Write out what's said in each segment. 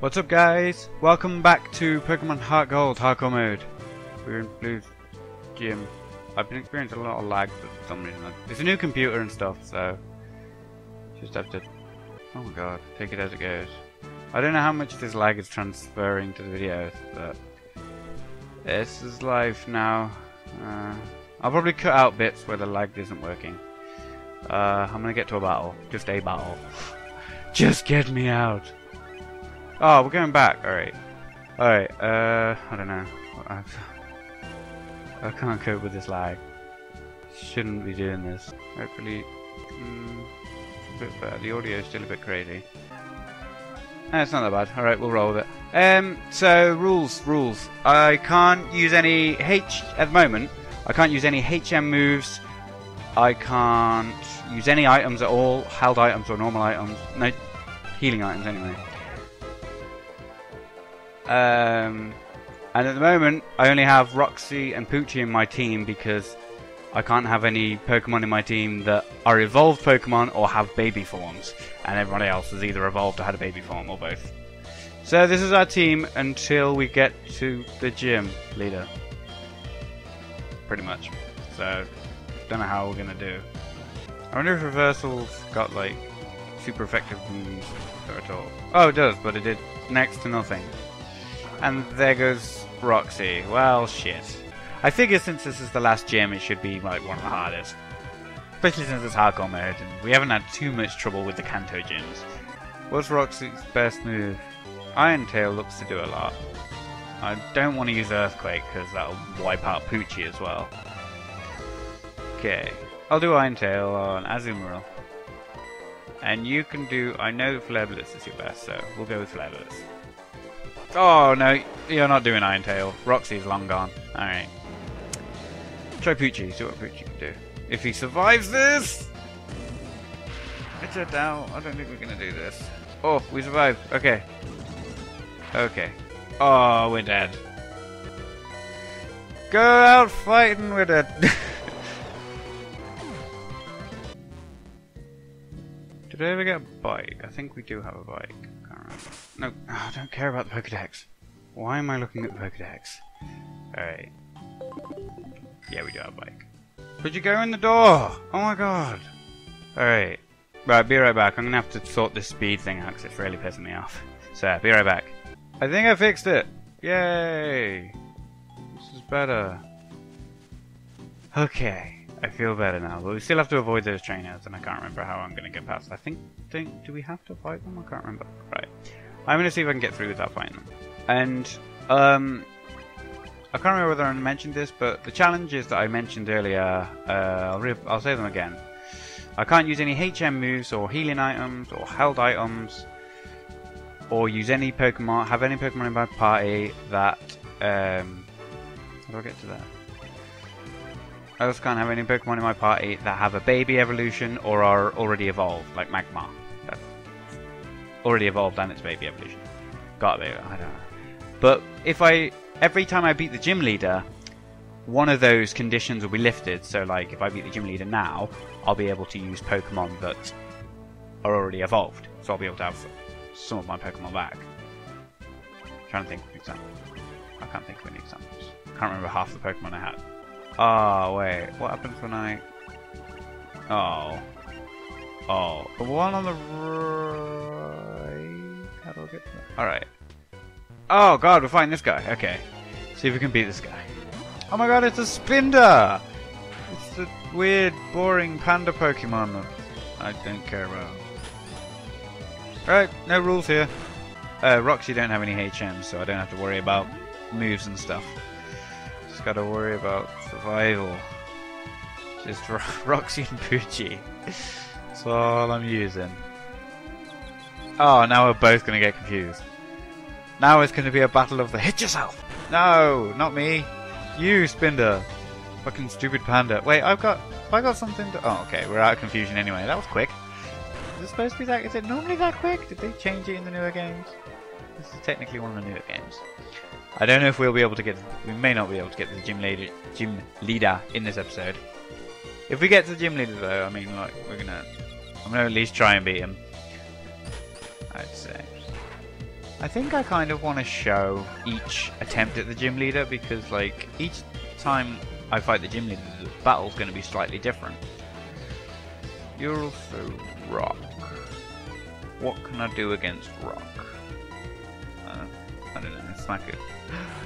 What's up guys? Welcome back to Pokemon Heart Gold Hardcore Mode. We're in Blue Gym. I've been experiencing a lot of lag for some reason. It's a new computer and stuff, so just have to Oh my god, take it as it goes. I don't know how much this lag is transferring to the videos, but this is life now. Uh, I'll probably cut out bits where the lag isn't working. Uh, I'm gonna get to a battle. Just a battle. Just get me out. Oh, we're going back. Alright. Alright, uh, I don't know. I, can't cope with this lag. Shouldn't be doing this. Hopefully, mm, a bit better. The audio is still a bit crazy. Eh, it's not that bad. Alright, we'll roll with it. Um, so, rules, rules. I can't use any H, at the moment, I can't use any HM moves. I can't use any items at all, held items or normal items. No, healing items anyway. Um, and at the moment, I only have Roxy and Poochie in my team because I can't have any Pokemon in my team that are evolved Pokemon or have baby forms. And everybody else has either evolved or had a baby form or both. So this is our team until we get to the gym leader. Pretty much. So, don't know how we're gonna do. I wonder if Reversal's got like super effective moves at all. Oh, it does, but it did next to nothing. And there goes Roxy. Well, shit. I figure since this is the last gym, it should be like one of the hardest. Especially since it's hardcore mode, and we haven't had too much trouble with the Kanto gyms. What's Roxy's best move? Iron Tail looks to do a lot. I don't want to use Earthquake because that'll wipe out Poochie as well. Okay, I'll do Iron Tail on Azumarill. And you can do, I know Flare Blitz is your best, so we'll go with Flare Blitz. Oh no, you're not doing Iron Tail. Roxy's long gone. Alright. Try Poochie, see what Poochie can do. If he survives this! It's a doubt. I don't think we're gonna do this. Oh, we survived. Okay. Okay. Oh, we're dead. Go out fighting, we're dead. Did I ever get a bike? I think we do have a bike. Can't remember. No, oh, I don't care about the Pokedex. Why am I looking at the Pokedex? Alright. Yeah, we do have a bike. Could you go in the door? Oh my god. Alright. Right, be right back. I'm gonna have to sort this speed thing out because it's really pissing me off. So, be right back. I think I fixed it. Yay. This is better. Okay. I feel better now, but we still have to avoid those trainers, and I can't remember how I'm to get past. I think, think, do we have to fight them? I can't remember. Right. I'm going to see if I can get through without fighting them. And, um, I can't remember whether I mentioned this, but the challenges that I mentioned earlier, uh, I'll, I'll say them again. I can't use any HM moves or healing items or held items or use any Pokemon, have any Pokemon in my party that, um, how do I get to that? I also can't have any Pokemon in my party that have a baby evolution or are already evolved, like Magmar. Already evolved and its baby evolution. Gotta be, I don't know. But if I, every time I beat the gym leader, one of those conditions will be lifted. So like, if I beat the gym leader now, I'll be able to use Pokemon that are already evolved. So I'll be able to have some of my Pokemon back. I'm trying to think of an example. I can't think of any examples. I can't remember half the Pokemon I had. Oh, wait. What happens when I... Oh. Oh. The one on the Alright. Oh, God, we're fighting this guy. Okay. See if we can beat this guy. Oh my god, it's a Spinda! It's the weird, boring panda Pokemon that I don't care about. Right, no rules here. Uh, Roxy don't have any HMs, so I don't have to worry about moves and stuff. Just gotta worry about survival. Just Roxy and Poochie. That's all I'm using. Oh, now we're both gonna get confused. Now it's gonna be a battle of the hit yourself! No, not me. You, Spinda. Fucking stupid panda. Wait, I've got... Have I got something to... Oh, okay, we're out of confusion anyway. That was quick. Is it supposed to be that... Is it normally that quick? Did they change it in the newer games? This is technically one of the newer games. I don't know if we'll be able to get... We may not be able to get the gym leader, gym leader in this episode. If we get to the gym leader though, I mean, like, we're gonna... I'm gonna at least try and beat him. I'd say. I think I kind of want to show each attempt at the gym leader because, like, each time I fight the gym leader, the battle's going to be slightly different. You're also rock. What can I do against rock? Uh, I don't know. Smack it.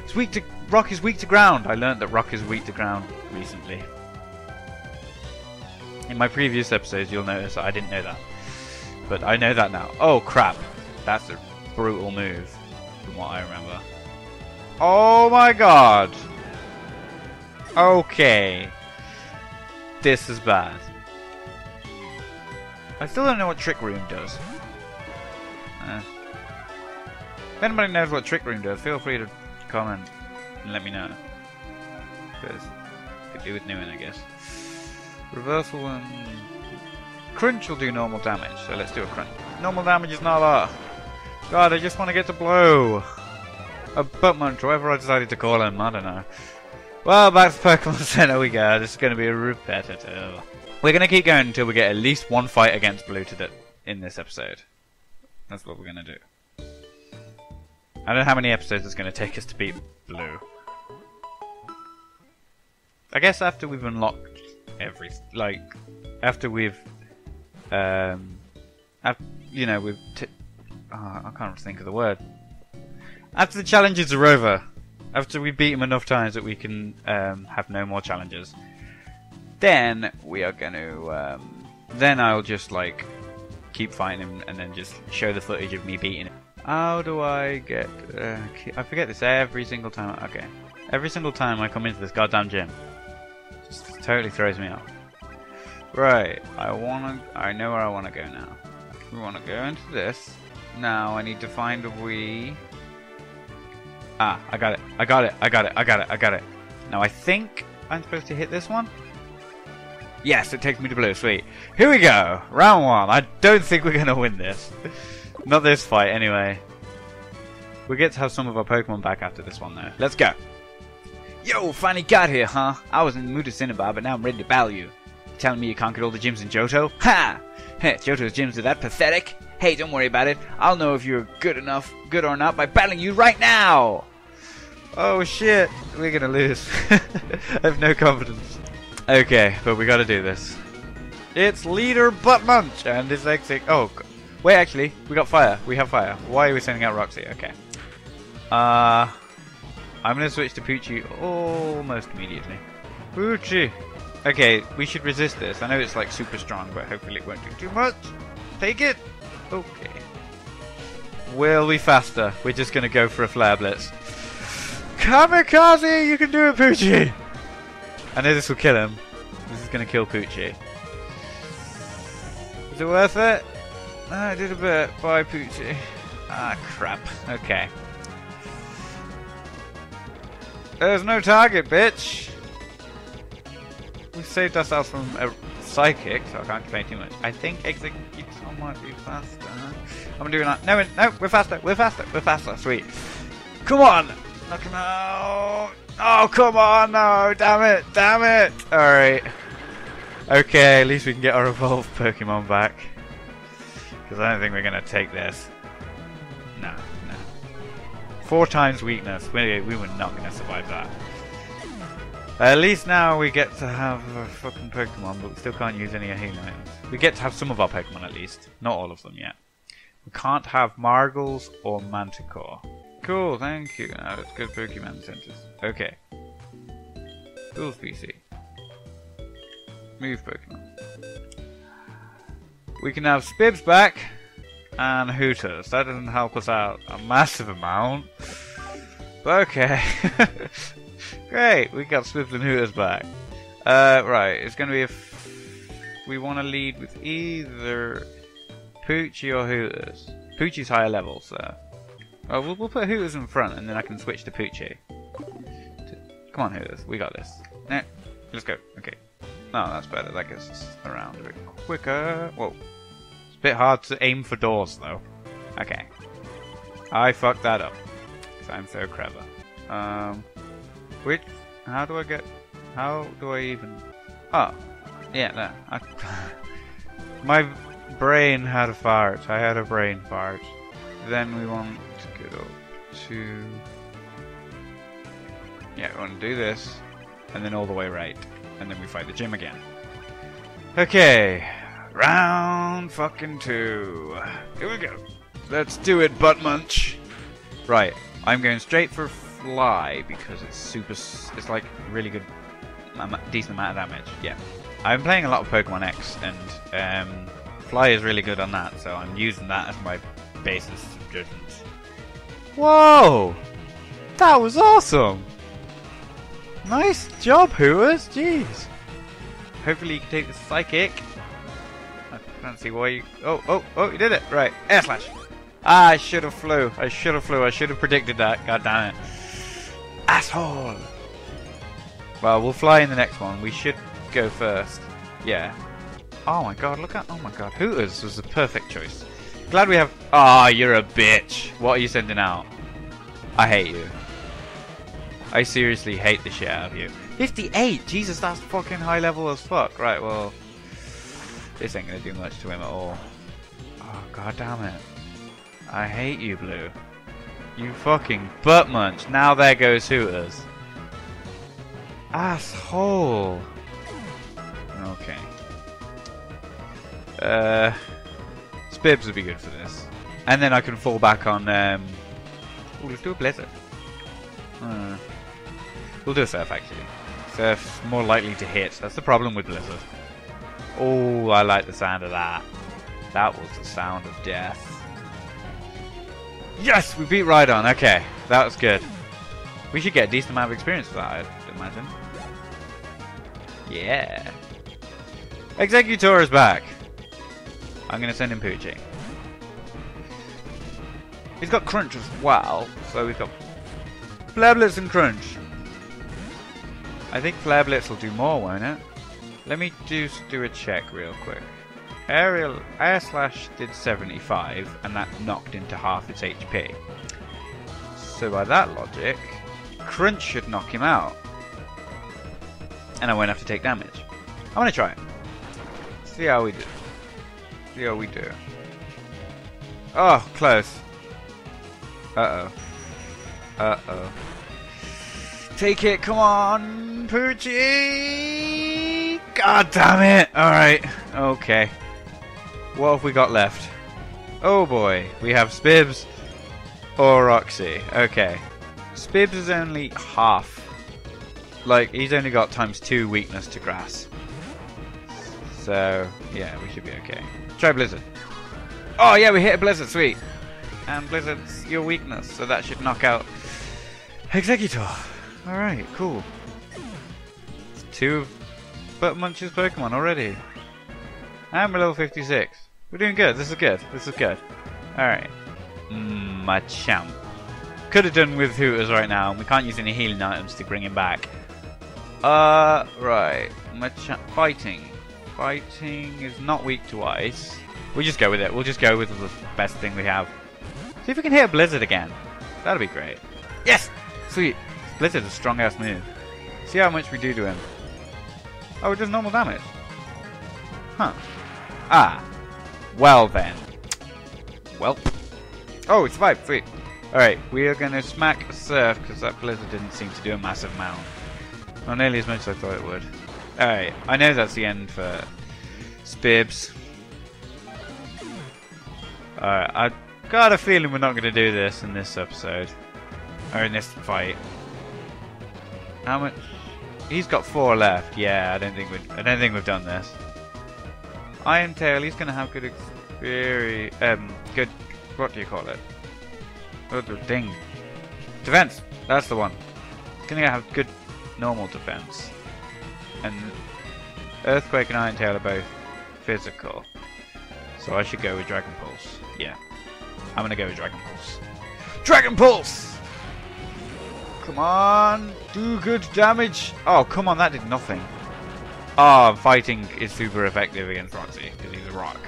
It's weak to rock is weak to ground. I learned that rock is weak to ground recently. In my previous episodes, you'll notice I didn't know that, but I know that now. Oh crap! That's a brutal move, from what I remember. Oh my god! Okay. This is bad. I still don't know what Trick Room does. Uh, if anybody knows what Trick Room does, feel free to comment and let me know. Because could do with new one, I guess. Reversal and crunch will do normal damage, so let's do a crunch. Normal damage is not that. God, I just want to get to blow. A butt munch, whatever I decided to call him, I don't know. Well, back to Pokemon Center we go. This is going to be repetitive. We're going to keep going until we get at least one fight against Blue to the, in this episode. That's what we're going to do. I don't know how many episodes it's going to take us to beat Blue. I guess after we've unlocked every, like, after we've, um, after, you know, we've, t oh, I can't think of the word. After the challenges are over, after we beat him enough times that we can um, have no more challenges, then we are going to, um, then I'll just like keep fighting him and then just show the footage of me beating him. How do I get? Uh, I forget this every single time. Okay, every single time I come into this goddamn gym, just totally throws me off. Right, I wanna. I know where I wanna go now. We wanna go into this. Now I need to find a wee. Ah, I got it. I got it. I got it. I got it. I got it. Now I think I'm supposed to hit this one. Yes, it takes me to blue. Sweet. Here we go. Round one. I don't think we're gonna win this. Not this fight, anyway. We get to have some of our Pokemon back after this one, though. Let's go. Yo, finally got here, huh? I was in the mood to Cinnabar, but now I'm ready to battle you. Telling me you conquered all the gyms in Johto? Ha! Heh, Johto's gyms are that pathetic? Hey, don't worry about it. I'll know if you're good enough, good or not, by battling you right now! Oh shit, we're gonna lose. I have no confidence. Okay, but we gotta do this. It's Leader Butt Munch and his exit. Oh, wait, actually, we got fire. We have fire. Why are we sending out Roxy? Okay. Uh, I'm gonna switch to Poochie almost immediately. Poochie! Okay, we should resist this. I know it's like super strong, but hopefully it won't do too much. Take it! Okay. Will be faster. We're just gonna go for a Flare Blitz. Kamikaze! You can do it, Poochie! I know this will kill him. This is gonna kill Poochie. Is it worth it? No, I did a bit. Bye, Poochie. Ah, crap. Okay. There's no target, bitch! We saved ourselves from a psychic, so I can't complain too much. I think Execution might be faster. I'm doing that. No, no, we're faster, we're faster, we're faster. Sweet. Come on! Knock him out! Oh, come on, no! Damn it, damn it! Alright. Okay, at least we can get our evolved Pokemon back. Because I don't think we're going to take this. No, no. Four times weakness. We, we were not going to survive that. At least now we get to have a fucking Pokemon, but we still can't use any healing items. We get to have some of our Pokemon at least. Not all of them yet. We can't have Margles or Manticore. Cool, thank you. Uh, now let's go Pokemon Centers. Okay. Tools PC. Move Pokemon. We can have Spibs back and Hooters. That doesn't help us out a massive amount. But okay. Great, we got Spibs and Hooters back. Uh, right, it's going to be if we want to lead with either Poochie or Hooters. Poochie's higher level, so. Well, we'll, we'll put Hooters in front and then I can switch to Poochie. Come on, Hooters, we got this. Let's go. Okay. No, that's better. That gets us around a bit quicker. Whoa. It's a bit hard to aim for doors, though. Okay. I fucked that up. Because I'm so clever. Um, which... How do I get... How do I even... Oh. Yeah, no. I, my brain had a fart. I had a brain fart. Then we want to old two. Yeah, we want to do this, and then all the way right, and then we fight the gym again. Okay, round fucking two. Here we go. Let's do it, butt munch. Right, I'm going straight for fly because it's super. It's like really good, decent amount of damage. Yeah, I'm playing a lot of Pokemon X, and um, fly is really good on that, so I'm using that as my basis of judgments. Whoa! That was awesome! Nice job, Hooters! Jeez! Hopefully you can take the Psychic. I can't see why you... Oh, oh, oh, you did it! Right, Air Slash! I should have flew. I should have flew. I should have predicted that. God damn it. Asshole! Well, we'll fly in the next one. We should go first. Yeah. Oh my god, look at... Oh my god. Hooters was the perfect choice. Glad we have... Ah, oh, you're a bitch. What are you sending out? I hate you. I seriously hate the shit out of you. 58! Jesus, that's fucking high level as fuck. Right, well... This ain't gonna do much to him at all. Oh, god damn it. I hate you, Blue. You fucking butt munch. Now there goes Hooters. Asshole. Okay. Uh... Spibs would be good for this. And then I can fall back on... Um... Ooh, let's do a Blizzard. Uh, we'll do a Surf, actually. Surf's more likely to hit. That's the problem with Blizzard. Oh, I like the sound of that. That was the sound of death. Yes! We beat Rhydon. Okay, that was good. We should get a decent amount of experience for that, I'd imagine. Yeah. Exeggutor is back. I'm going to send him Poochie. He's got Crunch as well, so we've got Flare Blitz and Crunch. I think Flare Blitz will do more, won't it? Let me just do a check real quick. Aerial Air Slash did 75, and that knocked into half its HP. So by that logic, Crunch should knock him out. And I won't have to take damage. I'm gonna try it. See how we do. See how we do. Oh, close. Uh-oh. Uh-oh. Take it, come on, Poochie! God damn it! Alright, okay. What have we got left? Oh boy, we have Spibs or Roxy. Okay. Spibs is only half. Like, he's only got times two weakness to grass. So, yeah, we should be okay. Try Blizzard. Oh yeah, we hit a Blizzard, sweet. And Blizzard's your weakness, so that should knock out Exeggutor. Alright, cool. It's two of Butt Munch's Pokemon already. And we're level 56. We're doing good, this is good, this is good. Alright. Machamp. Could have done with Hooters right now, and we can't use any healing items to bring him back. Uh, right. Machamp. Fighting. Fighting is not weak to ice. We'll just go with it. We'll just go with the best thing we have. See if we can hit a Blizzard again. That'll be great. Yes! Sweet. Blizzard's a strong ass move. See how much we do to him. Oh, it does normal damage. Huh. Ah. Well then. Well. Oh, we survived. Sweet. Alright, we are going to smack Surf because that Blizzard didn't seem to do a massive amount. Not nearly as much as I thought it would. Alright, I know that's the end for Spibs. Alright, I've got a feeling we're not going to do this in this episode. Or in this fight. How much? He's got four left. Yeah, I don't think we I don't think we've done this. Iron Tail, he's gonna have good experience. Um, good. What do you call it? Oh, the thing. Defense. That's the one. He's gonna have good normal defense. And Earthquake and Iron Tail are both physical. So I should go with Dragon Pulse. Yeah. I'm gonna go with Dragon Pulse. Dragon Pulse! Come on! Do good damage! Oh, come on, that did nothing. Oh, fighting is super effective against Roxy, because he's a rock.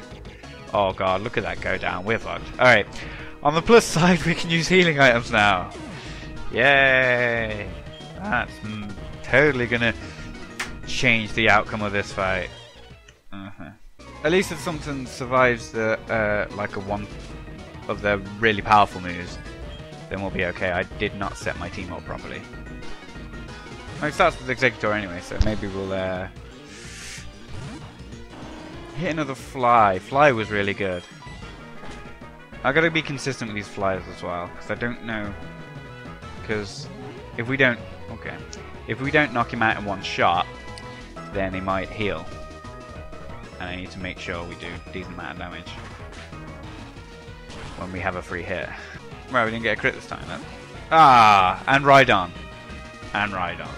Oh god, look at that go down. We're fucked. Alright. On the plus side, we can use healing items now. Yay! That's totally gonna change the outcome of this fight. Uh -huh. At least if something survives the uh, like a one of the really powerful moves, then we'll be okay. I did not set my team up properly. Oh, it starts with Exeggutor anyway, so maybe we'll uh, hit another Fly. Fly was really good. I gotta be consistent with these flies as well, because I don't know. Because if we don't, okay, if we don't knock him out in one shot, then he might heal, and I need to make sure we do decent amount of damage when we have a free hit. Right, we didn't get a crit this time. Then. Ah, and Rhydon, and Rhydon.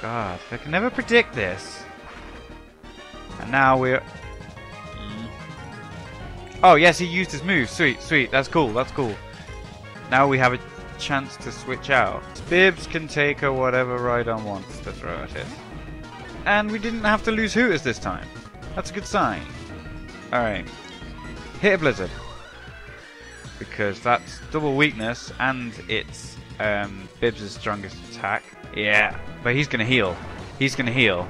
God, I can never predict this. And now we're Oh, yes, he used his move. Sweet, sweet. That's cool, that's cool. Now we have a chance to switch out. Bibs can take a whatever Rhydon wants to throw at it. And we didn't have to lose Hooters this time. That's a good sign. Alright. Hit a Blizzard. Because that's double weakness and it's um, Bibbs' strongest attack. Yeah, but he's going to heal. He's going to heal.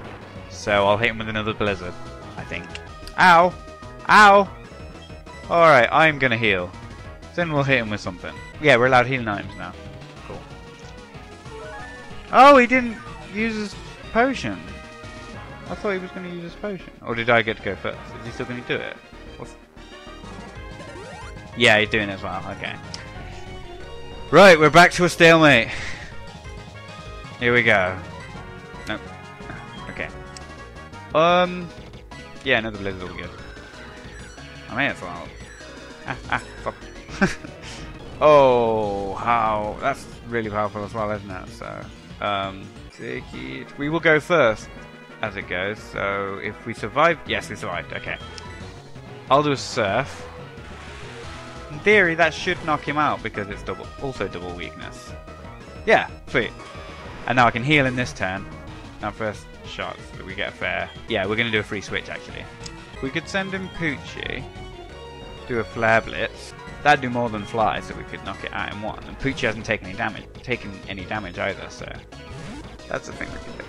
So I'll hit him with another Blizzard, I think. Ow! Ow! Alright, I'm gonna heal. Then we'll hit him with something. Yeah, we're allowed healing items now. Cool. Oh, he didn't use his potion. I thought he was going to use his potion. Or did I get to go first? Is he still going to do it? What's... Yeah, he's doing it as well. Okay. Right, we're back to a stalemate. Here we go. Um. Yeah, another blizzard will be good. I may as well ah, ah, fuck. oh, how... That's really powerful as well, isn't it? So, um, take it. We will go first, as it goes. So, if we survive... Yes, we survived. Okay. I'll do a surf. In theory, that should knock him out because it's double, also double weakness. Yeah, sweet. And now I can heal in this turn. Our first shot, so we get a fair. Yeah, we're going to do a free switch actually. We could send in Poochie do a flare blitz. That'd do more than fly, so we could knock it out in one. And Poochie hasn't taken any damage, taken any damage either, so that's the thing we could do.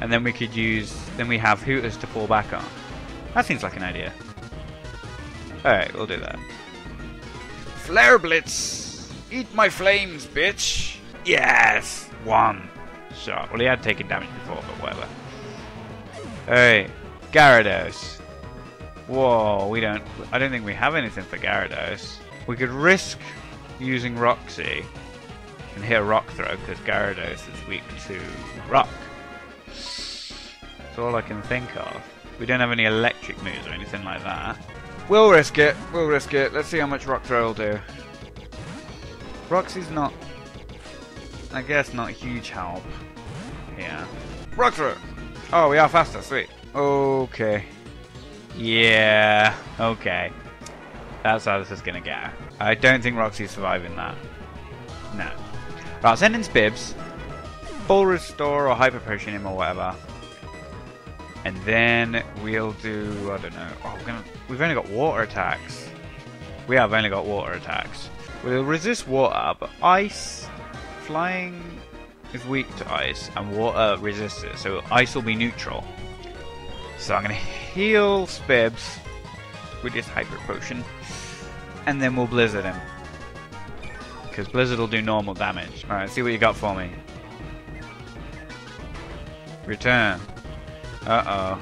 And then we could use, then we have Hooters to fall back on. That seems like an idea. Alright, we'll do that. Flare Blitz! Eat my flames, bitch! Yes! One shot. Well, he had taken damage before, but whatever. Hey, Gyarados. Whoa, we don't... I don't think we have anything for Gyarados. We could risk using Roxy and hit a Rock Throw because Gyarados is weak to Rock. That's all I can think of. We don't have any electric moves or anything like that. We'll risk it. We'll risk it. Let's see how much Rock Throw will do. Roxy's not... I guess not huge help. Yeah. Rock Throw! Oh, we are faster. Sweet. Okay. Yeah, okay. That's how this is gonna go. I don't think Roxy's surviving that. No. Right, send in Bibs. Full restore or hyper potion him or whatever. And then we'll do I don't know. Oh, we're gonna we've only got water attacks. We have only got water attacks. We'll resist water, but ice flying is weak to ice and water resists it, so ice will be neutral. So I'm going to heal Spibs with this Hyper Potion. And then we'll Blizzard him. Because Blizzard will do normal damage. Alright, see what you got for me. Return. Uh-oh.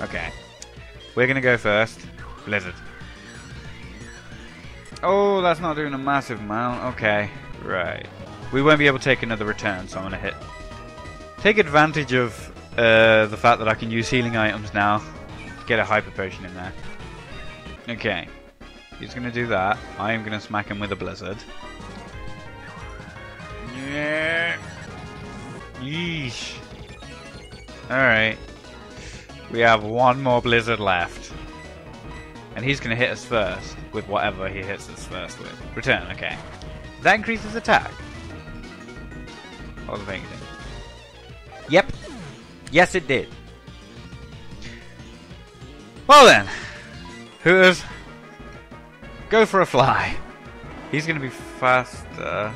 Okay. We're going to go first. Blizzard. Oh, that's not doing a massive amount. Okay. Right. We won't be able to take another return, so I'm going to hit. Take advantage of uh, the fact that I can use healing items now. Get a hyper potion in there. Okay. He's gonna do that. I am gonna smack him with a blizzard. Yeah. Yeesh. Alright. We have one more blizzard left. And he's gonna hit us first with whatever he hits us first with. Return, okay. That increases attack. What was I thinking? Yep, Yes, it did. Well then, Hooters, go for a fly. He's going to be faster.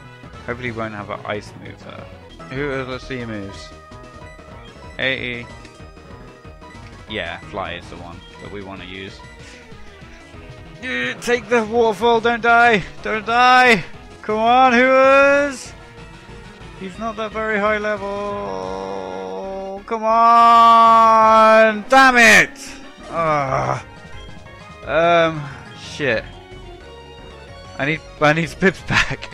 Hopefully he won't have an ice move though. Hooters, let's see your moves. 80. Yeah, fly is the one that we want to use. Take the waterfall, don't die! Don't die! Come on, Whoas! He's not that very high level. Come on! Damn it! Ugh. Um, shit. I need, I need Pips back.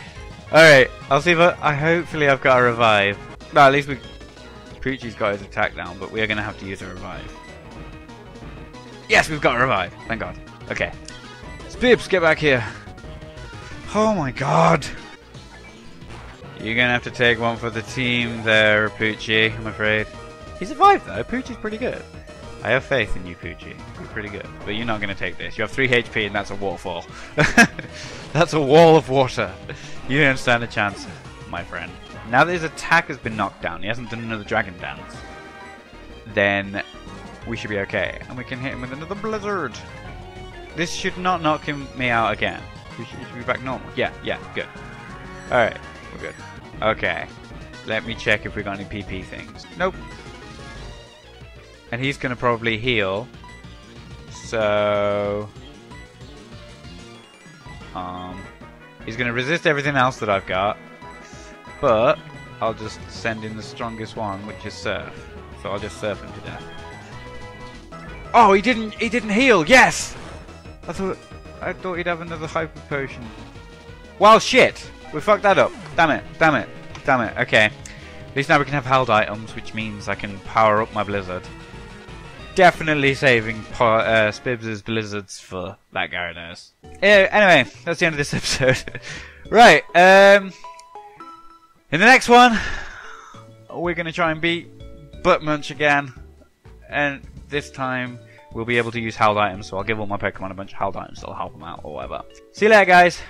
Alright, I'll see if I, I, hopefully I've got a revive. No, at least we, Poochie's got his attack down, but we're gonna have to use a revive. Yes, we've got a revive. Thank God. Okay. Spibs, get back here. Oh my god. You're gonna have to take one for the team there, Poochie, I'm afraid. He survived though, Poochie's pretty good. I have faith in you, Poochie. You're pretty good. But you're not gonna take this. You have 3 HP and that's a waterfall. that's a wall of water. You don't stand a chance, my friend. Now that his attack has been knocked down, he hasn't done another dragon dance, then we should be okay. And we can hit him with another blizzard. This should not knock him, me out again. We should, should be back normal. Yeah, yeah, good. Alright, we're good. Okay. Let me check if we got any PP things. Nope. And he's going to probably heal. So... Um, he's going to resist everything else that I've got. But, I'll just send in the strongest one, which is Surf. So I'll just surf him to death. Oh, he didn't. He didn't heal. Yes. I thought. I thought he'd have another hyper potion. Well, shit. We fucked that up. Damn it. Damn it. Damn it. Okay. At least now we can have held items, which means I can power up my blizzard. Definitely saving uh, Spibs' blizzards for that Gyarados. Yeah, anyway, that's the end of this episode. right. Um. In the next one, we're gonna try and beat Butt Munch again, and this time we'll be able to use held items, so I'll give all my Pokemon a bunch of held items that'll help them out or whatever. See you later, guys!